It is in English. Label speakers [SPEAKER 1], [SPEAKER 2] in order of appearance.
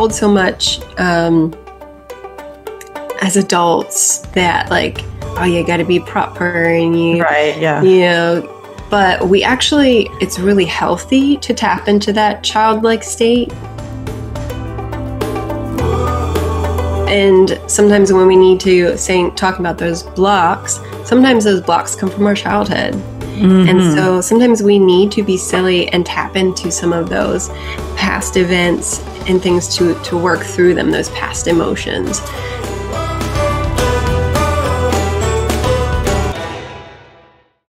[SPEAKER 1] told so much um, as adults that like, oh, you got to be proper and you,
[SPEAKER 2] Right. Yeah.
[SPEAKER 1] you know. But we actually, it's really healthy to tap into that childlike state. And sometimes when we need to say talk about those blocks, sometimes those blocks come from our childhood.
[SPEAKER 2] Mm-hmm.
[SPEAKER 1] And so sometimes we need to be silly and tap into some of those past events and things to, to work through them, those past emotions.